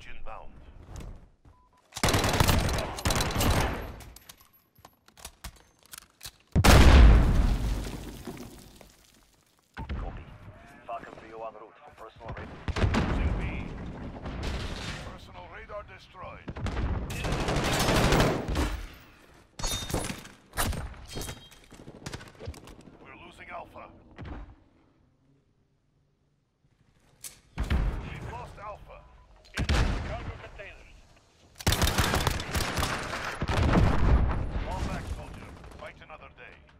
Package inbound. Copy. Falcon VO oh route for personal radar. CB. Personal radar destroyed. We're losing Alpha. Alpha. away.